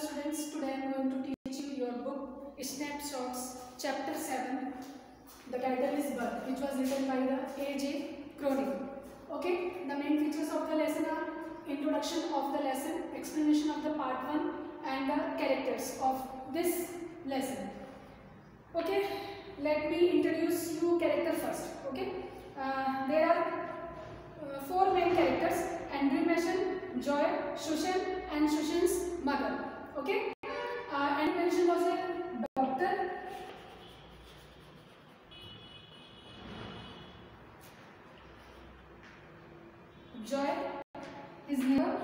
students, today I am going to teach you your book Snapshots, Chapter 7. The title is Birth, which was written by the A.J. Cronin. Okay, the main features of the lesson are introduction of the lesson, explanation of the part 1 and the characters of this lesson. Okay, let me introduce you character first. Okay, uh, there are uh, four main characters Andrew Mason, Joy, Shushan and Shushan's mother. Okay, uh, Andrew mention was a doctor. Joy is here.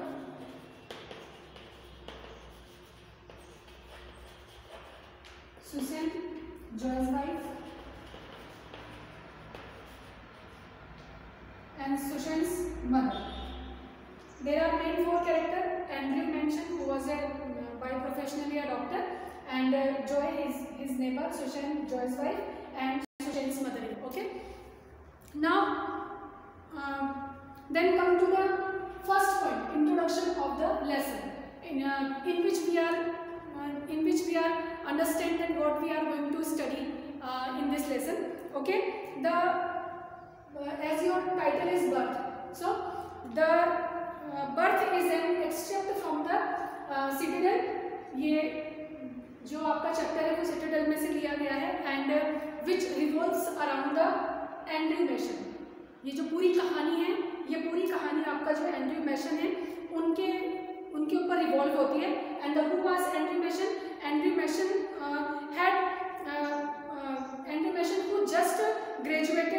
Susan, Joy's wife. Neighbor, Sushan, Joy's wife, and Sushan's mother. Okay. Now, um, then come to the first point, introduction of the lesson, in uh, in which we are uh, in which we are understanding what we are going to study uh, in this lesson. Okay. The uh, as your title is birth. So the uh, birth is an extract from the uh, citadel. जो आपका chapter है वो Citadel में से लिया गया है and which revolves around the Andrew Mason ये जो पूरी कहानी है, ये पूरी कहानी आपका जो एंड्री मैशन है, उनके उनके ऊपर रिवॉल्व होती है and the who was Andrew Mason Andrew Mason had Andrew Mason who just graduated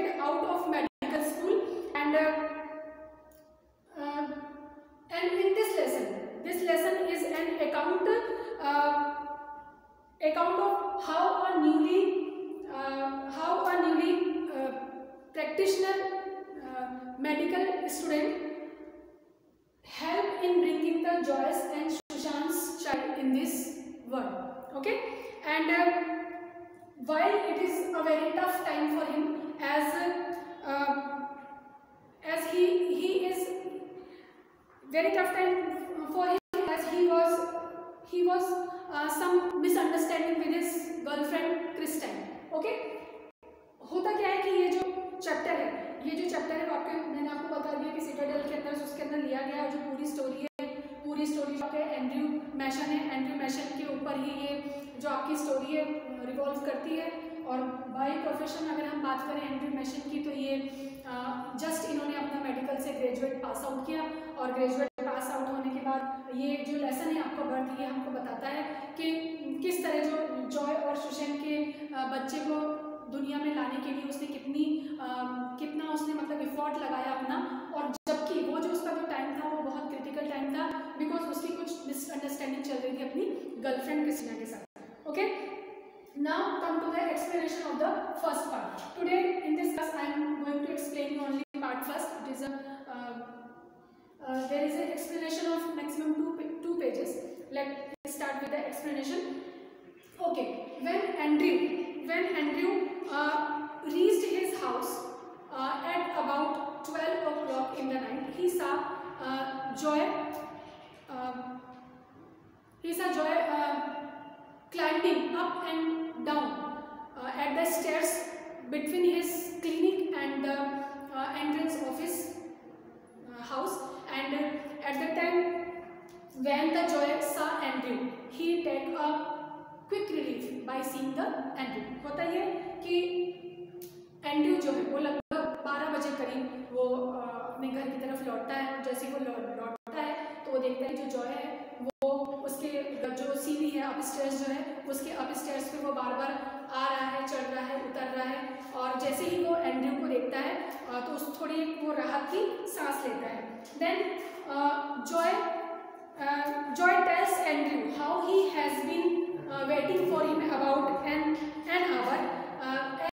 and uh, while it is a very tough time for him as uh, as he he is very tough time for him as he was he was uh, some misunderstanding with his girlfriend Christine okay होता क्या है कि ये जो chapter है ये जो chapter है आपके मैंने आपको बता दिया कि सिटाडेल के अंदर उसके अंदर लिया गया है जो पूरी स्टोरी है पूरी स्टोरी है एंड्रयू मैशन है एंड्रयू मैशन के ऊपर ही ये जो आपकी स्टोरी है रिवॉल्व करती है। और बाई प्रोफेशन अगर हम बात करें एंड्रयू मैशन की तो ये जस्ट इन्होंने अपना मेडिकल से ग्रेजुएट पास आउट किया। और ग्रेजुएट पास आउट होने के बाद ये जो लेसन है आपको बर्थ ये हमको बताता है कि किस तरह जो जॉय और सुशैन के बच्चे को दुनिया में लाने के लिए उसने कितनी आ, now come to the explanation of the first part. Today in this class i am going to explain only part first. It is a uh, uh, there is an explanation of maximum two two pages. Let's start with the explanation. Okay when andrew when andrew uh, reached his house uh, at about 12 o'clock in the night he saw uh, joy he saw joy climbing up and down uh, at the stairs between his clinic and the uh, entrance of his uh, house and at the time when the joy saw Andrew he take a quick relief by seeing the Andrew होता है वो लगभग 12 बजे करीब वो अपने घर की तरफ़ लौटता है जैसे वो लौटता है तो वो देखता है जो जॉय है वो उसके जो सीढ़ी है अप स्टेयर्स जो है, उसके अप स्टेयर्स पे वो बार बार आ रहा है, चढ़ रहा है, उतर रहा है और जैसे ही वो एंड्रयू को देखता है तो उस थोड़ी वो राहत की सांस लेता है। Then Joy Joy tells Andrew how he has been waiting for him about an an hour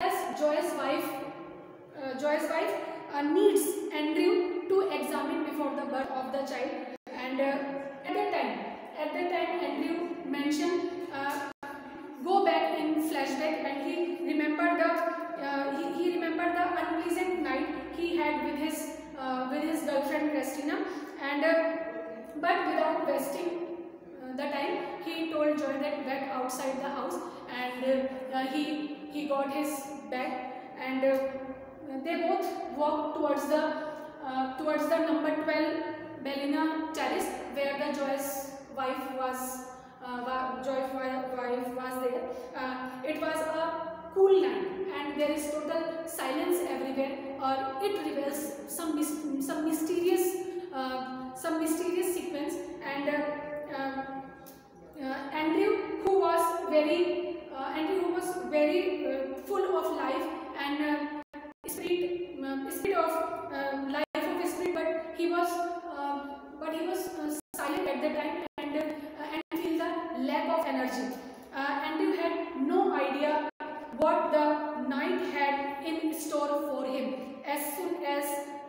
as Joy's wife Joy's wife needs Andrew to examine before the birth of the child and at the time at that time Andrew mentioned uh, go back in flashback and he remembered the uh, he, he remembered the unpleasant night he had with his uh, with his girlfriend Christina. And but without wasting the time he told Joy that get outside the house and uh, he he got his bag and uh, they both walked towards the uh, towards the number 12 Bellina terrace where the Joy's wife was uh, Joy's wife was there. Uh, it was a cool night and there is total silence everywhere or it reveals some some mysterious uh, some mysterious sequence and uh, uh, Andrew who was very Andrew who was very full of life and spirit spirit of life of spirit but he was but he was silent at the time no idea what the night had in store for him. As soon as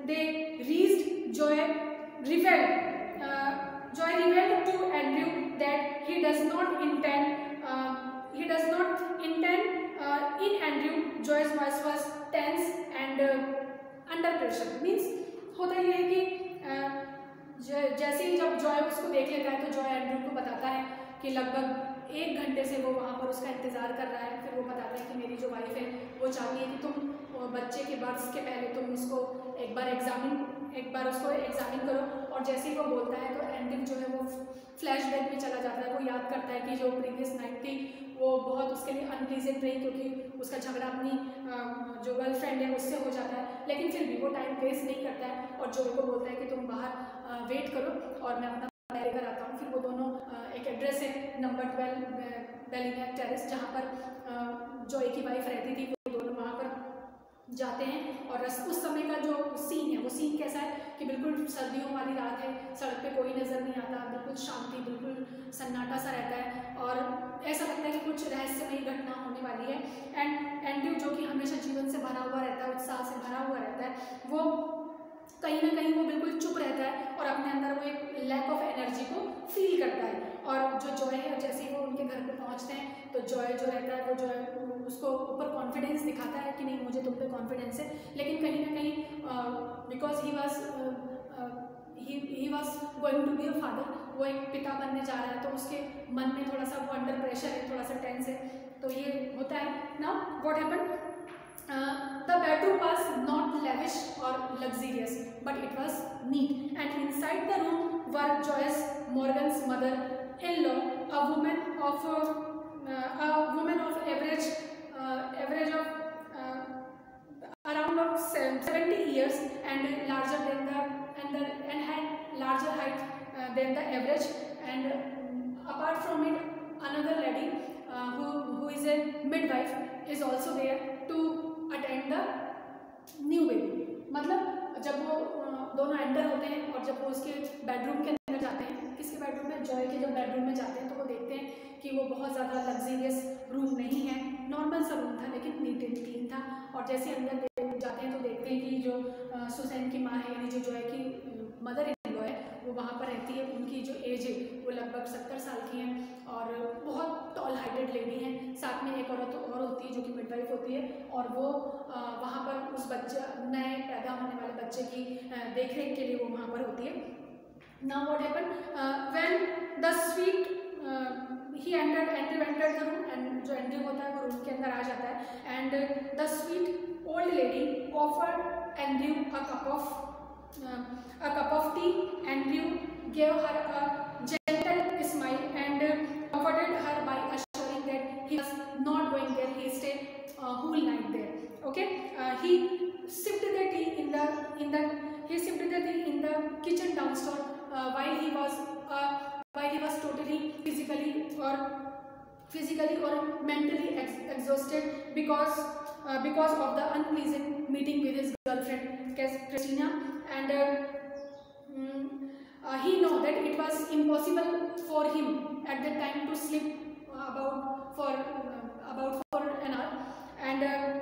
they reached, Joy revealed, uh, Joy revealed to Andrew that he does not intend, uh, he does not intend uh, in Andrew. Joy's voice was tense and uh, under pressure. Means होता ये है कि जैसे ही जब Joy उसको देख लेता है तो जॉय एंड्रू को बताता है कि लगभग एक घंटे से वो वहाँ पर उसका इंतज़ार कर रहा है। फिर वो बताते हैं कि मेरी जो वाइफ है, वो चाहती है कि तुम बच्चे के बर्थ के पहले तुम उसको एक बार एग्जामिन एक बार उसको एग्जामिन करो। और जैसे ही वो बोलता है तो एंडिंग जो है वो फ्लैश बैक में चला जाता है। वो याद करता है कि जो प्रीवियस नाइट थी, वो बहुत उसके लिए अनप्लीजेंट रही क्योंकि उसका झगड़ा अपनी जो गर्लफ्रेंड है, उससे हो जाता है। लेकिन फिर भी वो टाइम वेस्ट नहीं करता है। और जो को बोलता है कि तुम बाहर वेट करो। और मैं अपना लेकर आता हूँ। फिर वो दोनों एक एड्रेस है नंबर ट्वेल्व बेलिंगा टेरेस जहाँ पर जॉय की वाइफ रहती थी, वो दोनों वहाँ पर जाते हैं। और रस, उस समय का जो सीन है, वो सीन कैसा है कि बिल्कुल सर्दियों वाली रात है, सड़क पे कोई नज़र नहीं आता, बिल्कुल शांति, बिल्कुल सन्नाटा सा रहता है। और ऐसा लगता है कि कुछ रहस्यमयी घटना होने वाली है। एंड एंड्रू जो कि हमेशा जीवन से भरा हुआ रहता है, उत्साह से भरा हुआ रहता है, वो कहीं ना कहीं वो बिल्कुल चुप रहता है और अपने अंदर वो एक लैक ऑफ़ एनर्जी को फील करता है। और जो जॉय है, जैसे ही वो उनके घर पे पहुँचते हैं तो जॉय जो रहता है, वो जो है उसको ऊपर कॉन्फिडेंस दिखाता है कि नहीं, मुझे तुम पे कॉन्फिडेंस है। लेकिन कहीं ना कहीं because he was he was going to be a father वो एक पिता बनने जा रहा है तो उसके मन में थोड़ा सा वो अंडर प्रेशर है, थोड़ा सा टेंस है। तो ये होता है। ना what happen Uh, the bedroom was not lavish or luxurious, but it was neat. And inside the room were Joyce Morgan's mother-in-law, a woman of uh, a woman of average uh, average of uh, around of 70 years and larger than the and the and had larger height uh, than the average. And apart from it, another lady who who is a midwife is also there to attend the new baby मतलब जब वो दोनों enter होते हैं और जब वो उसके बेडरूम के अंदर जाते हैं, किसके बेडरूम में? जॉय के जब बेडरूम में जाते हैं तो वो देखते हैं कि वो बहुत ज़्यादा लग्जीरियस रूम नहीं है। नॉर्मल सा रूम था, लेकिन नीट एंड क्लीन था। और जैसे अंदर जाते हैं तो देखते हैं कि जो सुसैन की माँ है, यानी जो जॉय की मदर वो वहाँ पर रहती है। उनकी जो एज है, वो लगभग सत्तर साल की है। और बहुत टॉल हाइटेड लेडी हैं। साथ में एक औरत और होती है जो कि मिडवाइफ होती है और वो वहाँ पर उस बच्चे नए पैदा होने वाले बच्चे की देख रेख के लिए वो वहाँ पर होती है। ना what happen when the sweet he enter enter enter the room and जो एंट्री होता है वो रूम के अंदर आ जाता है। And the sweet old lady offer Andrew a cup of uh, a cup of tea and you gave whole night there. Okay, uh, he sipped the tea in the in the he sipped the tea in the kitchen downstairs uh, while he was uh, while he was totally physically or physically or mentally ex exhausted because uh, because of the unpleasant meeting with his girlfriend Christina and uh, mm, uh, he know that it was impossible for him at that time to sleep about for about for an hour and uh,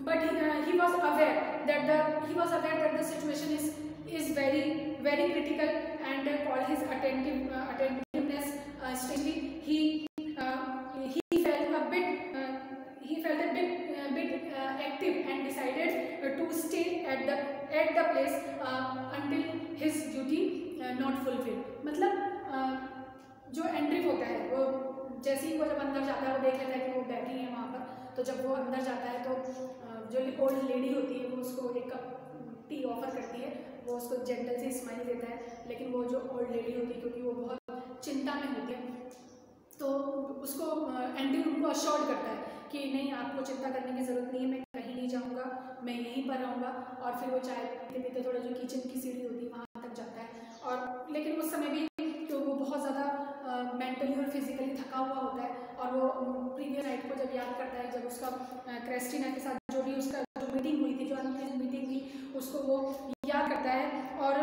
but he, uh, he was aware that the he was aware that the situation is is very very critical and uh, called his attentive uh, attentiveness uh, especially he he felt a bit he felt a bit bit active and decided to stay at the at the place uh, until his duty uh, not fulfilled मतलब uh, जो entry होता है जैसे ही वो जब अंदर जाता है, वो देख लेता है कि वो बैठी है वहाँ पर। तो जब वो अंदर जाता है तो जो ओल्ड लेडी होती है, वो उसको एक कप टी ऑफ़र करती है। वो उसको जेंटल से स्माइल देता है, लेकिन वो जो ओल्ड लेडी होती है, क्योंकि वो बहुत चिंता में होती है तो उसको एंडी उनको अश्योर्ड करता है कि नहीं, आपको चिंता करने की ज़रूरत नहीं है, मैं कहीं नहीं जाऊँगा, मैं यहीं पर रहूँगा। और फिर वो चाय पीते पीते थोड़ा जो किचन की सीढ़ी होती है, वहाँ तक जाता है। और लेकिन उस समय भी मेंटली और फिजिकली थका हुआ होता है और वो प्रीवियस नाइट को जब याद करता है, जब उसका क्रेस्टिना के साथ जो भी उसका जो मीटिंग हुई थी, जो अंतिम मीटिंग थी उसको वो याद करता है और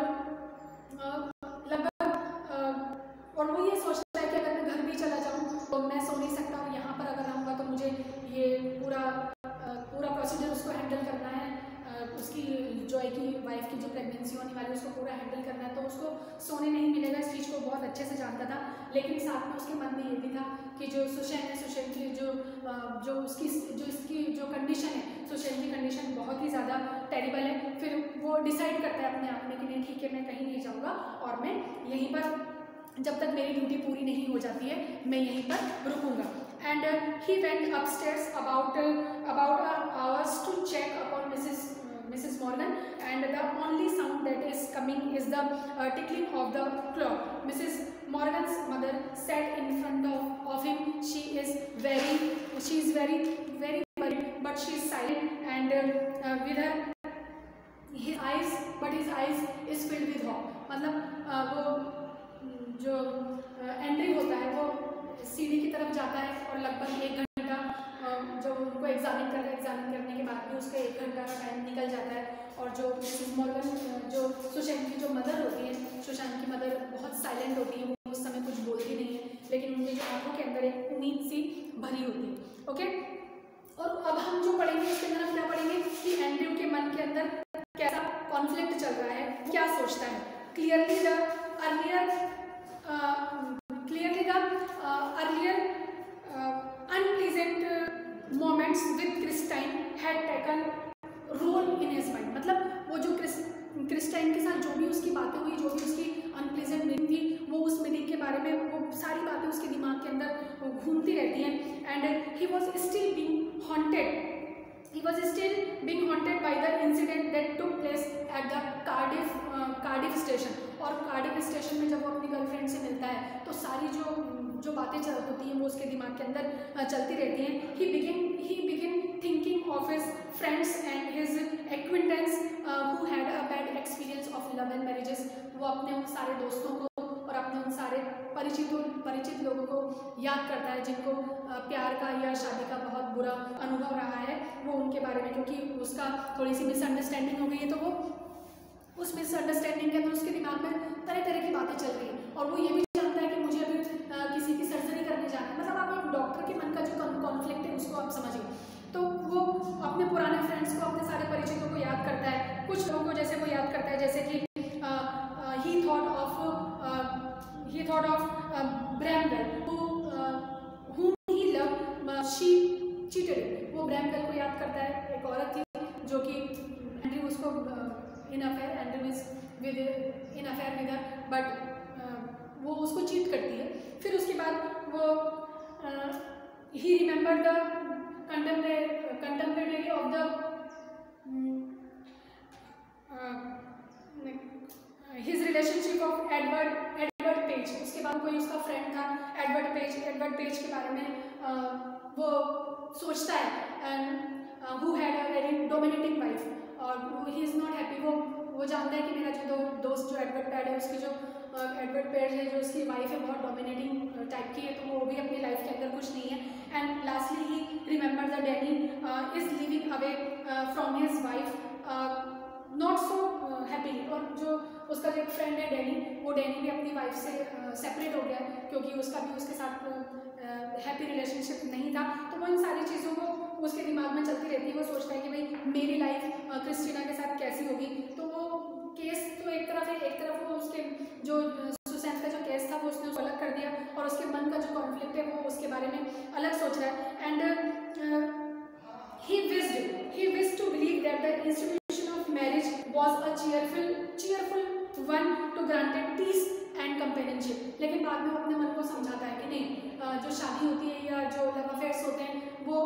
लगभग और वो ये सोचता है कि अगर मैं घर भी चला जाऊँ तो मैं सो नहीं सकता और यहाँ पर अगर रहूँगा तो मुझे ये पूरा पूरा प्रोसीजर उसको हैंडल करना है उसकी जॉय की वाइफ की जो प्रेगनेंसी होने वाली है उसको पूरा हैंडल करना है तो उसको सोने नहीं मिलेगा इस चीज़ को बहुत अच्छे से जानता था लेकिन साथ में उसके मन में ये भी था कि जो सुशैन है सुशैन की जो जो उसकी जो इसकी जो कंडीशन है सुशैन की कंडीशन बहुत ही ज़्यादा टेरिबल है फिर वो डिसाइड करता है अपने आप में कि नहीं ठीक है मैं कहीं नहीं जाऊँगा और मैं यहीं पर जब तक मेरी ड्यूटी पूरी नहीं हो जाती है मैं यहीं पर रुकूँगा and he went upstairs about about hours to check upon Mrs Mrs. Morgan and the only sound that is coming is the uh, of the clock. Mrs. Morgan's mother sat in front of, of him. She is very, she is very, very worried but she is silent and uh, uh, with her his eyes, but his eyes is filled with hope. मतलब वो जो entry होता है वो सीढ़ी की तरफ़ जाता है और लगभग एक घंटा जो उनको एग्जामिन कर एग्जामिन करने के बाद भी उसका एक घंटा का टाइम निकल जाता है जो मिसिज मॉर्गन जो सुशांत की जो मदर होती है सुशांत की मदर बहुत साइलेंट होती है, वो उस समय कुछ बोलती नहीं है, लेकिन उनकी जो आँखों के अंदर एक उम्मीद सी भरी होती है ओके और अब हम जो पढ़ेंगे, उसके अंदर हम क्या पढ़ेंगे कि एंड्रयू के मन के अंदर कैसा कॉन्फ्लिक्ट चल रहा है, क्या सोचता है? Clearly the earlier clearly the earlier unpleasant moments with Christine had taken roll in his mind मतलब वो जो क्रिस क्रिस्टाइन के साथ जो भी उसकी बातें हुई जो भी उसकी अनप्लीजेंट मीटिंग थी वो उस मीटिंग के बारे में वो सारी बातें उसके दिमाग के अंदर घूमती रहती हैं। And he was still being haunted he was still being haunted by the incident that took place at Cardiff uh, Cardiff station. और कार्डिफ स्टेशन में जब वो अपनी गर्लफ्रेंड से मिलता है तो सारी जो जो बातें चल होती हैं वो उसके दिमाग के अंदर चलती रहती हैं। He begin he begin thinking of his friends and his acquaintance who had a bad experience of love and marriages वो अपने उन सारे दोस्तों को और अपने उन सारे परिचितों, परिचित लोगों को याद करता है, जिनको प्यार का या शादी का बहुत बुरा अनुभव रहा है। वो उनके बारे में, क्योंकि उसका थोड़ी सी मिसअंडरस्टैंडिंग हो गई है तो वो उस मिसअंडरस्टैंडिंग के अंदर उसके दिमाग में तरह तरह की बातें चल रही हैं। और वो ये भी जानता है कि मुझे अभी किसी की सर्जरी करने जाना है। मतलब आप एक डॉक्टर के मन का जो कॉन्फ्लिक्ट है, उसको आप समझिए। वो अपने पुराने फ्रेंड्स को, अपने सारे परिचितों को याद करता है। कुछ लोगों को जैसे वो याद करता है, जैसे कि he thought of he thought of Bramwell she cheated वो ब्रैमवेल को याद करता है, एक औरत थी, जो कि एंड्री उसको in affair Andrew is with in affair with but वो उसको चीट करती है। फिर उसके बाद वो he remember the contemporary of the his relationship of Edward Edward Page उसके बाद कोई उसका फ्रेंड था एडवर्ड पेज एडवर्ड पेज के बारे में uh, वो सोचता है and who had a very dominating wife और ही इज़ नॉट हैप्पी वो वो जानता है कि मेरा जो दो दोस्त जो एडवर्ड पैड है उसकी जो एडवर्ड पैड है जो उसकी वाइफ है, बहुत डोमिनेटिंग टाइप की है तो वो भी अपनी लाइफ के अंदर कुछ नहीं है। And lastly he remember the Denny is living away from his wife not so happy और जो उसका जो फ्रेंड है डैनी वो डैनी भी अपनी वाइफ से सेपरेट हो गया, क्योंकि उसका भी उसके साथ हैप्पी रिलेशनशिप नहीं था। तो वो इन सारी चीज़ों को उसके दिमाग में चलती रहती है। वो सोचता है कि भाई मेरी लाइफ क्रिस्टीना के साथ कैसी होगी? तो वो केस तो एक तरफ़ है, एक तरफ़ वो उसके जो सुसैन का जो केस था, वो उसने उसको अलग कर दिया और उसके मन का जो कॉन्फ्लिक्ट है, वो उसके बारे में अलग सोच रहा है। And he wished he wished to believe that the institution of marriage was a cheerful cheerful one to granted peace and companionship लेकिन बाद में वो अपने मन को समझाता है कि नहीं जो शादी होती है या जो लव अफेयर्स होते हैं, वो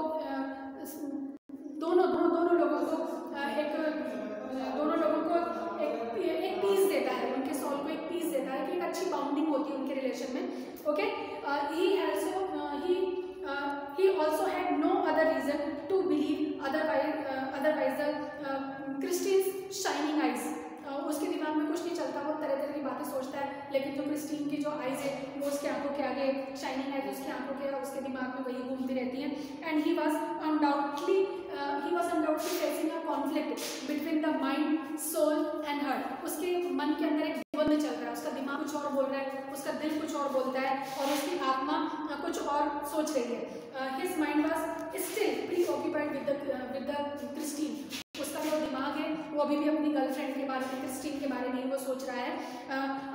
अच्छी बाउंडिंग होती है उनके रिलेशन में okay he also he had no other reason to believe otherwise uh, otherwise the uh, Christian's shining eyes. उसके दिमाग में कुछ नहीं चलता वो तरह तरह की बातें सोचता है लेकिन जो क्रिस्टीन की जो आइज़ है वो उसके आँखों के आगे शाइनिंग है उसकी आँखों के उसके दिमाग में वही घूमती रहती है। And he was undoubtedly he was undoubtedly facing a conflict between the mind soul and heart उसके मन के अंदर एक द्वंद चल रहा है, उसका दिमाग कुछ और बोल रहा है, उसका दिल कुछ और बोलता है और उसकी आत्मा कुछ और सोच रही है। His mind was still preoccupied with with the Christine उसका जो दिमाग है, वो अभी भी अपनी गर्लफ्रेंड के बारे में क्रिस्टीन के बारे में वो सोच रहा है।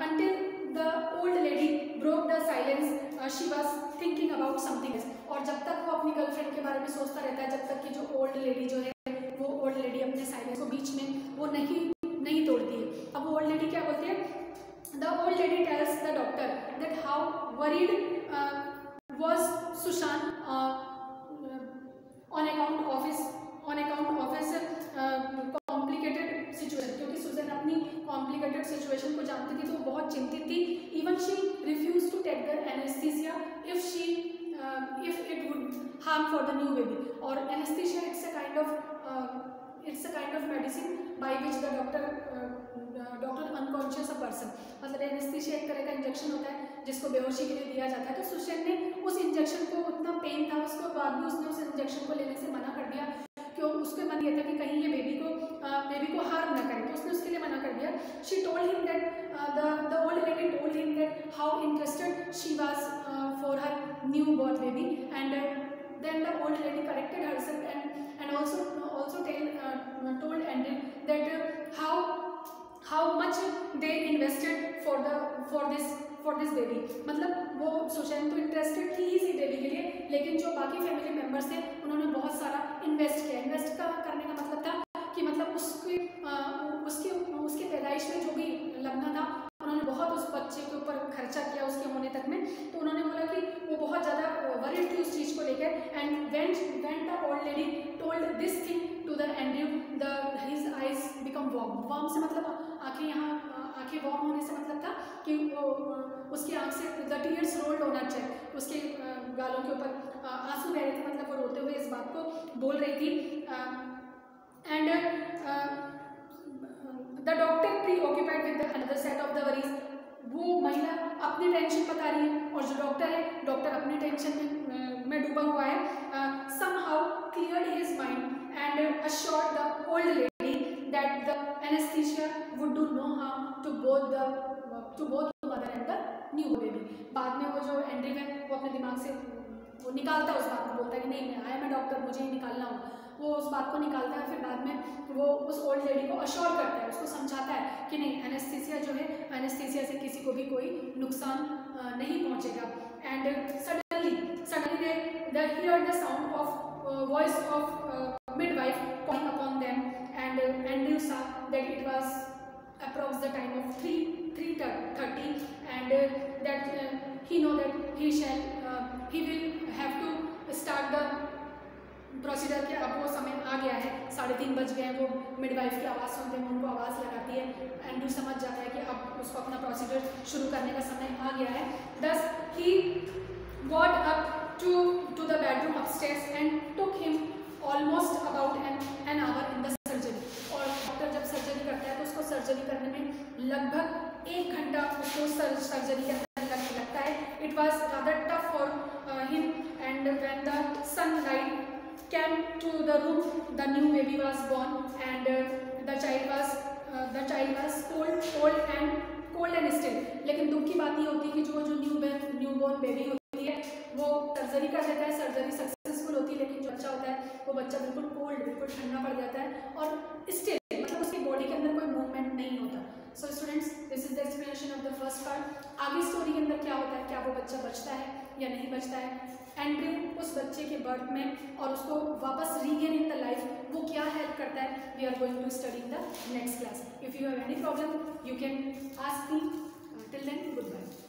Until the old lady broke the silence she was thinking about something और जब तक वो अपनी गर्लफ्रेंड के बारे में सोचता रहता है, जब तक कि जो ओल्ड लेडी जो है, वो ओल्ड लेडी अपने साइलेंस को बीच में वो नहीं नहीं तोड़ती है। अब वो ओल्ड लेडी क्या बोलती है? The old lady tells the doctor that how worried was Susan on account of his on account of his complicated situation क्योंकि सुजन अपनी कॉम्प्लिकेटेड सिचुएशन को जानती थी तो वो बहुत चिंतित थी. Even she refuse to take the anaesthesia if she if it would harm for the new baby और anaesthesia it's a kind of it's a kind of medicine by which the doctor doctor unconscious a person मतलब anaesthesia एक तरह का injection होता है जिसको बेहोशी के लिए दिया जाता है। तो सुशन ने उस इंजेक्शन को उतना पेन था उसके बाद भी उसने उस इंजेक्शन को लेने से मना कर दिया। क्यों? उसके मन ये था कि कहीं ये बेबी को बेबी को हार्म ना करे तो उसने उसके लिए मना कर दिया। She told him that the the old lady told him that how interested she was for her new born baby and the old lady corrected herself and and also also tell uh, told Andrew that uh, how how much they invested for the, for this for this baby मतलब वो सुशैन तो interested थी ही इसी baby के लिए, लेकिन जो बाकी फैमिली मेंबर्स थे उन्होंने बहुत सारा इन्वेस्ट किया। इन्वेस्ट का करने का मतलब था? कि मतलब उसके उसके उसके पैदाइश में जो भी लगना था, उन्होंने बहुत उस बच्चे के ऊपर खर्चा किया उसके होने तक में। तो उन्होंने बोला कि वो बहुत ज़्यादा वरिड थी उस चीज़ को लेकर। And went went the old lady told this thing to the and the his eyes become warm warm से मतलब आँखें यहाँ, आँखें वॉम होने से मतलब था कि वो, उसकी आँख से the tears rolled on cheek उसके गालों के ऊपर आँसू बह रहे थे मतलब वो रोते हुए इस बात को बोल रही थी। And the doctor preoccupied with another set of the worries वो महिला अपनी टेंशन बता रही है और जो डॉक्टर है डॉक्टर अपनी टेंशन में में डूबा हुआ है। Somehow clear his mind and assured the old lady that the anaesthesia to both the to both mother and the new baby बाद में वो जो एंड्री है वो अपने दिमाग से वो निकालता है उस बात को, बोलता है कि नहीं, मैं आया मैं डॉक्टर मुझे ही निकालना हो। वो उस बात को निकालता है, फिर बाद में वो उस ओल्ड लेडी को अश्योर करता है, उसको समझाता है कि नहीं एनेस्थीसिया जो है एनेस्थीसिया से किसी को भी कोई नुकसान नहीं पहुंचेगा। And suddenly suddenly the hear the sound of voice of midwife calling upon them and Andrew saw that it was approx the time of 3 3:30 and uh, that uh, he know that he shall uh, he will have to start the procedure के अब वो समय आ गया है साढ़े तीन बज गए हैं वो मिडवाइफ की आवाज़ सुनते हैं उनको आवाज़ लगाती है एंड्रू समझ जाता है कि अब उसको अपना प्रोसीजर शुरू करने का समय आ गया है। Thus he went up to to the bedroom upstairs and took him almost about an an hour in the surgery करने में लगभग एक घंटा उसको सर्जरी के अंदर लगता है। It was rather tough for him and when the sunlight came to the room the new baby was born and uh, the child was uh, the child was cold cold and cold लेकिन दुख की बात ये होती है कि जो जो न्यू न्यू बोर्न बेबी होती है वो सर्जरी कर देता है सर्जरी सक्सेसफुल होती है लेकिन जो बच्चा होता है वो बच्चा बिल्कुल कोल्ड बिल्कुल ठंडा पड़ जाता है और still so students this is the explanation of the first part आगे स्टोरी के अंदर क्या होता है? क्या वो बच्चा बचता है या नहीं बचता है? एंड्रू उस बच्चे के बर्थ में और उसको वापस रीगेन इन द लाइफ वो क्या हेल्प करता है? We are going to study in the next class if you have any problem you can ask me till then good bye